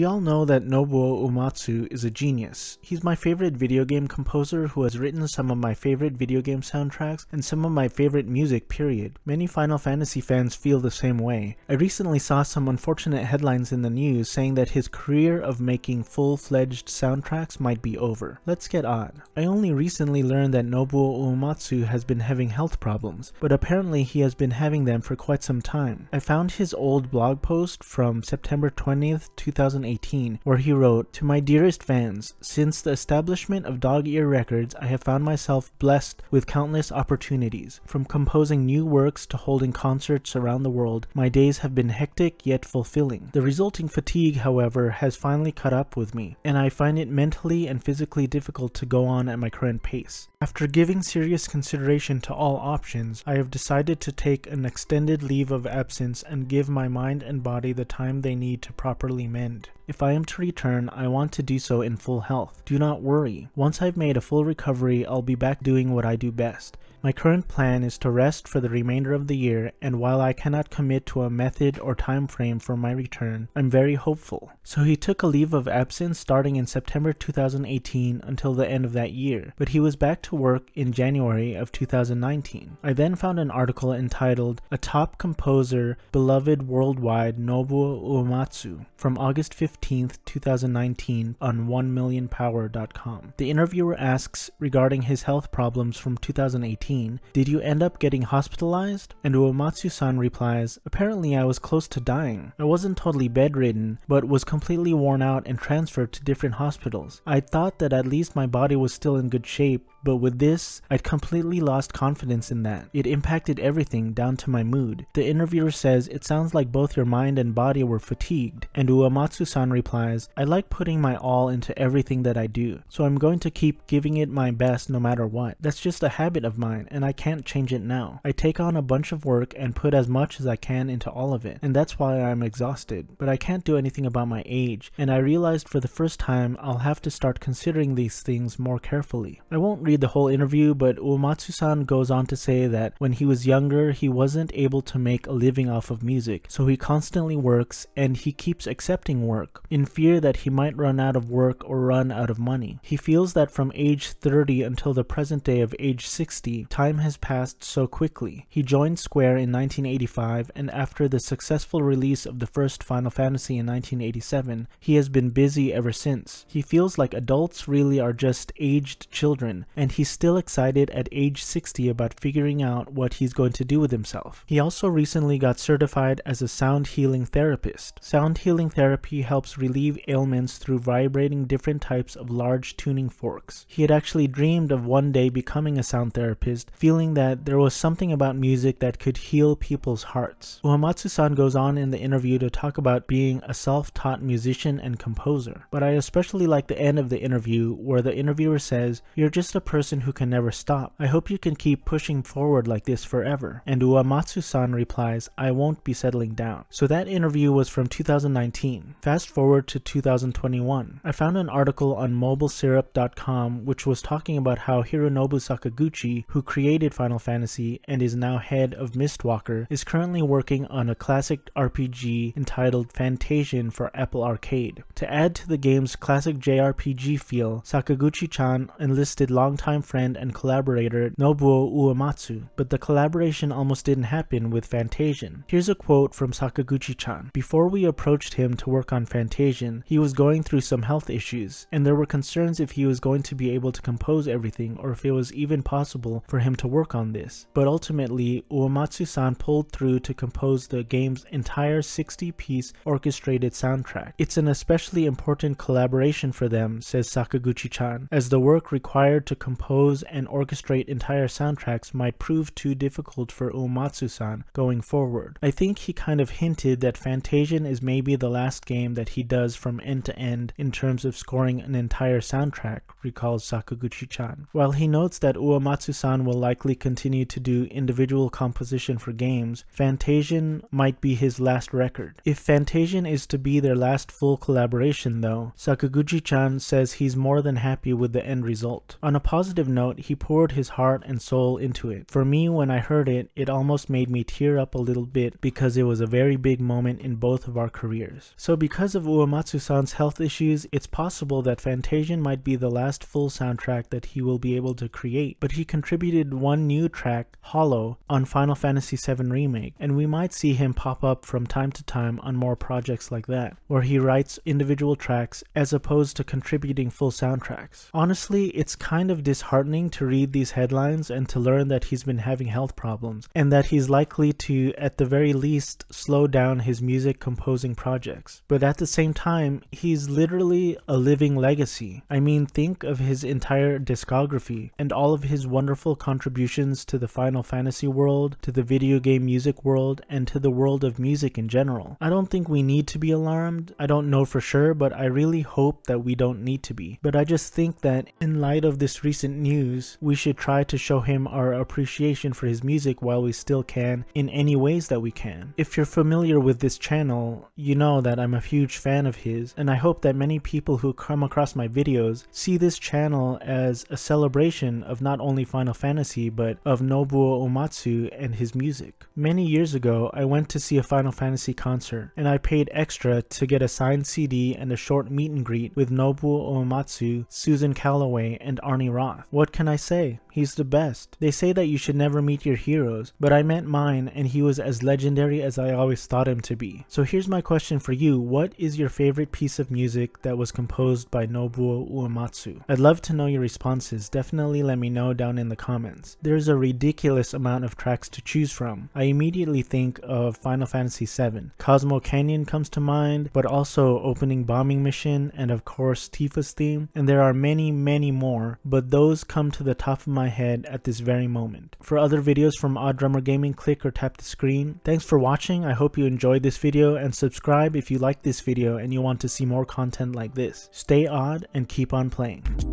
We all know that Nobuo Uematsu is a genius. He's my favorite video game composer who has written some of my favorite video game soundtracks and some of my favorite music period. Many Final Fantasy fans feel the same way. I recently saw some unfortunate headlines in the news saying that his career of making full-fledged soundtracks might be over. Let's get on. I only recently learned that Nobuo Uematsu has been having health problems, but apparently he has been having them for quite some time. I found his old blog post from September 20th, 2018 2018, where he wrote, To my dearest fans, since the establishment of Dog Ear Records, I have found myself blessed with countless opportunities. From composing new works to holding concerts around the world, my days have been hectic yet fulfilling. The resulting fatigue, however, has finally caught up with me, and I find it mentally and physically difficult to go on at my current pace. After giving serious consideration to all options, I have decided to take an extended leave of absence and give my mind and body the time they need to properly mend. If I am to return, I want to do so in full health. Do not worry. Once I've made a full recovery, I'll be back doing what I do best. My current plan is to rest for the remainder of the year, and while I cannot commit to a method or time frame for my return, I'm very hopeful. So he took a leave of absence starting in September 2018 until the end of that year, but he was back to work in January of 2019. I then found an article entitled A Top Composer Beloved Worldwide Nobuo Uematsu from August 15, 2019 on 1millionpower.com. The interviewer asks regarding his health problems from 2018 did you end up getting hospitalized? And Uematsu-san replies, apparently I was close to dying. I wasn't totally bedridden, but was completely worn out and transferred to different hospitals. I thought that at least my body was still in good shape, but with this, I'd completely lost confidence in that. It impacted everything down to my mood. The interviewer says, it sounds like both your mind and body were fatigued. And Uematsu-san replies, I like putting my all into everything that I do, so I'm going to keep giving it my best no matter what. That's just a habit of mine, and I can't change it now. I take on a bunch of work and put as much as I can into all of it, and that's why I'm exhausted. But I can't do anything about my age, and I realized for the first time I'll have to start considering these things more carefully. I won't read the whole interview, but Uematsu-san goes on to say that when he was younger, he wasn't able to make a living off of music, so he constantly works and he keeps accepting work in fear that he might run out of work or run out of money. He feels that from age 30 until the present day of age 60, time has passed so quickly. He joined Square in 1985 and after the successful release of the first Final Fantasy in 1987, he has been busy ever since. He feels like adults really are just aged children and he's still excited at age 60 about figuring out what he's going to do with himself. He also recently got certified as a sound healing therapist. Sound healing therapy helps relieve ailments through vibrating different types of large tuning forks. He had actually dreamed of one day becoming a sound therapist, feeling that there was something about music that could heal people's hearts. Uematsu-san goes on in the interview to talk about being a self-taught musician and composer, but I especially like the end of the interview where the interviewer says, you're just a person who can never stop. I hope you can keep pushing forward like this forever. And Uematsu-san replies, I won't be settling down. So that interview was from 2019. Fast forward to 2021. I found an article on mobilesyrup.com which was talking about how Hironobu Sakaguchi, who created Final Fantasy and is now head of Mistwalker, is currently working on a classic RPG entitled Fantasian for Apple Arcade. To add to the game's classic JRPG feel, Sakaguchi-chan enlisted longtime friend and collaborator Nobuo Uematsu, but the collaboration almost didn't happen with Fantasian. Here's a quote from Sakaguchi-chan. Before we approached him to work on Fantasian, he was going through some health issues, and there were concerns if he was going to be able to compose everything or if it was even possible for him to work on this. But ultimately, Uematsu-san pulled through to compose the game's entire 60-piece orchestrated soundtrack. It's an especially important collaboration for them, says Sakaguchi-chan, as the work required to compose and orchestrate entire soundtracks might prove too difficult for Uematsu-san going forward. I think he kind of hinted that Fantasian is maybe the last game that he does from end to end in terms of scoring an entire soundtrack, recalls Sakaguchi-chan. While he notes that Uematsu-san Will likely continue to do individual composition for games, Fantasian might be his last record. If Fantasian is to be their last full collaboration though, Sakaguchi-chan says he's more than happy with the end result. On a positive note, he poured his heart and soul into it. For me, when I heard it, it almost made me tear up a little bit because it was a very big moment in both of our careers. So because of Uematsu-san's health issues, it's possible that Fantasian might be the last full soundtrack that he will be able to create, but he contributed one new track, Hollow, on Final Fantasy VII Remake, and we might see him pop up from time to time on more projects like that, where he writes individual tracks as opposed to contributing full soundtracks. Honestly, it's kind of disheartening to read these headlines and to learn that he's been having health problems, and that he's likely to, at the very least, slow down his music composing projects. But at the same time, he's literally a living legacy. I mean, think of his entire discography and all of his wonderful contributions to the Final Fantasy world, to the video game music world, and to the world of music in general. I don't think we need to be alarmed. I don't know for sure, but I really hope that we don't need to be. But I just think that in light of this recent news, we should try to show him our appreciation for his music while we still can in any ways that we can. If you're familiar with this channel, you know that I'm a huge fan of his, and I hope that many people who come across my videos see this channel as a celebration of not only Final Fantasy but of Nobuo Uematsu and his music. Many years ago, I went to see a Final Fantasy concert, and I paid extra to get a signed CD and a short meet and greet with Nobuo Uematsu, Susan Calloway, and Arnie Roth. What can I say? He's the best. They say that you should never meet your heroes, but I met mine and he was as legendary as I always thought him to be. So here's my question for you. What is your favorite piece of music that was composed by Nobuo Uematsu? I'd love to know your responses. Definitely let me know down in the comments. There's a ridiculous amount of tracks to choose from. I immediately think of Final Fantasy VII. Cosmo Canyon comes to mind, but also Opening Bombing Mission and of course Tifa's theme. And there are many, many more, but those come to the top of my head at this very moment. For other videos from Odd Drummer Gaming, click or tap the screen. Thanks for watching. I hope you enjoyed this video and subscribe if you like this video and you want to see more content like this. Stay odd and keep on playing.